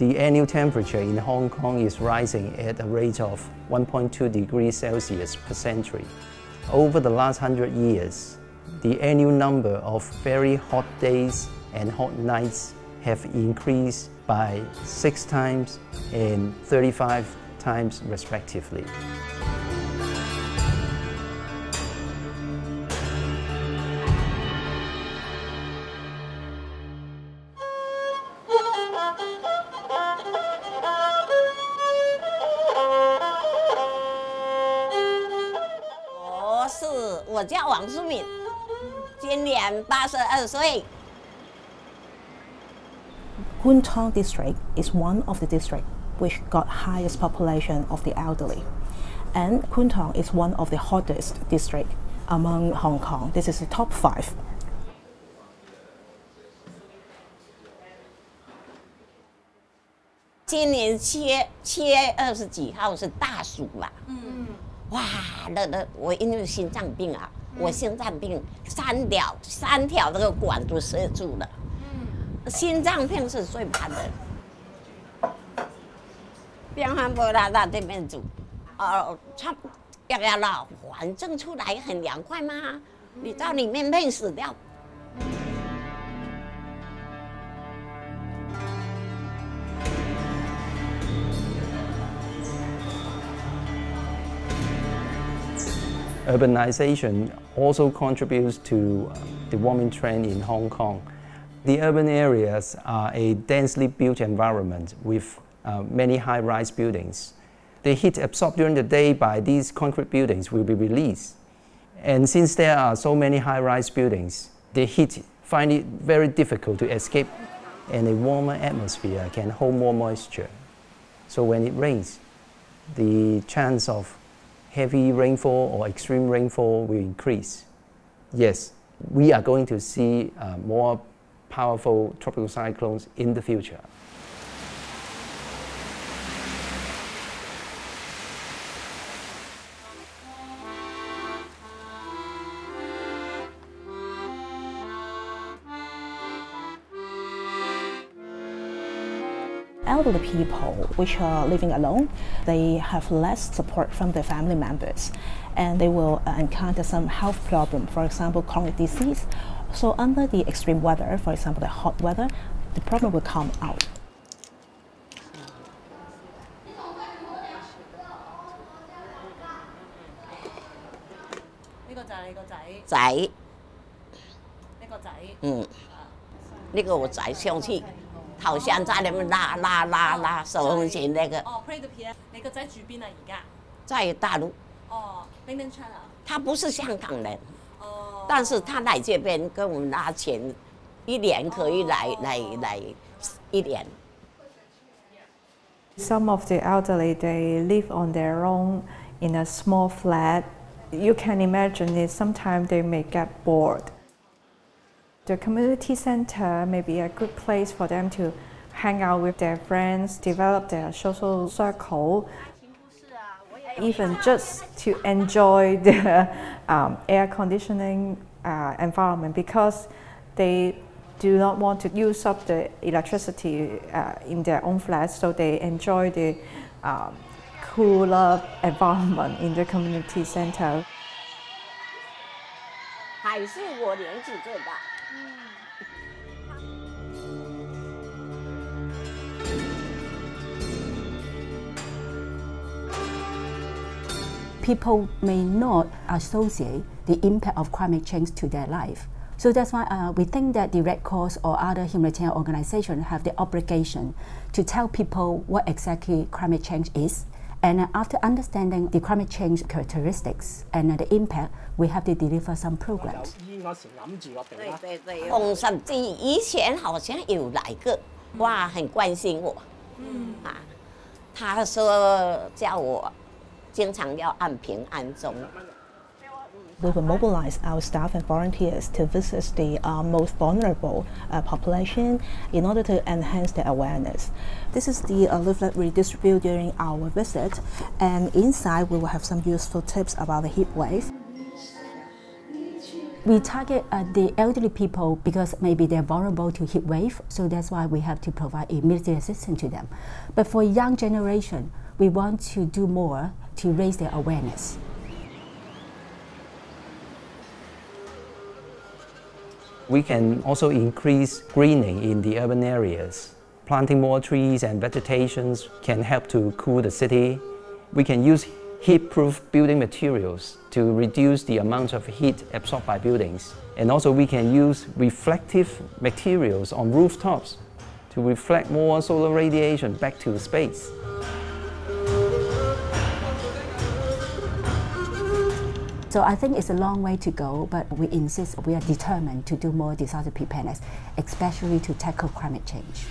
The annual temperature in Hong Kong is rising at a rate of 1.2 degrees Celsius per century. Over the last 100 years, the annual number of very hot days and hot nights have increased by 6 times and 35 times respectively. 我叫王淑敏，今年八十二岁。Kwun Tong district is one of the districts which got highest population of the elderly. And Kwun Tong is one of the hottest district among Hong Kong. This is the top five. This year, 哇，那那我因为心脏病啊，我心脏病三条三条这个管都塞住了，嗯，心脏病是最怕的。边环波拉到这边住，哦，差要要了，反正出来很凉快嘛，你到里面累死掉。Urbanization also contributes to uh, the warming trend in Hong Kong. The urban areas are a densely built environment with uh, many high-rise buildings. The heat absorbed during the day by these concrete buildings will be released. And since there are so many high-rise buildings, the heat find it very difficult to escape and a warmer atmosphere can hold more moisture. So when it rains, the chance of heavy rainfall or extreme rainfall will increase. Yes, we are going to see uh, more powerful tropical cyclones in the future. elderly people which are living alone, they have less support from their family members and they will uh, encounter some health problem, for example, chronic disease. So under the extreme weather, for example, the hot weather, the problem will come out.仔，呢个仔，嗯，呢个我仔上次。 頭先在你們拉拉拉拉手風琴那個。哦，play the piano。你個仔住邊啊？而家？在大陸。哦，Mainland China。他不是香港人。哦。但是他來這邊跟我們拿錢，一年可以來來來一年。Some of the elderly they live on their own in a small flat. You can imagine it. Sometimes they may get bored. The community center may be a good place for them to hang out with their friends, develop their social circle, even just to enjoy the um, air conditioning uh, environment because they do not want to use up the electricity uh, in their own flats, so they enjoy the um, cooler environment in the community center. 还是我年纪最大。 People may not associate the impact of climate change to their life. So that's why uh, we think that the Red Cross or other humanitarian organizations have the obligation to tell people what exactly climate change is and after understanding the climate change characteristics and the impact, we have to deliver some programs. 对对对，红十字以前好像有来过，哇，很关心我。嗯啊，他说叫我经常要按平安钟。 We will mobilize our staff and volunteers to visit the uh, most vulnerable uh, population in order to enhance their awareness. This is the uh, leaflet we distribute during our visit, and inside we will have some useful tips about the heat wave. We target uh, the elderly people because maybe they're vulnerable to heat wave, so that's why we have to provide immediate assistance to them. But for young generation, we want to do more to raise their awareness. We can also increase greening in the urban areas. Planting more trees and vegetations can help to cool the city. We can use heat-proof building materials to reduce the amount of heat absorbed by buildings. And also we can use reflective materials on rooftops to reflect more solar radiation back to space. So I think it's a long way to go, but we insist we are determined to do more disaster preparedness, especially to tackle climate change.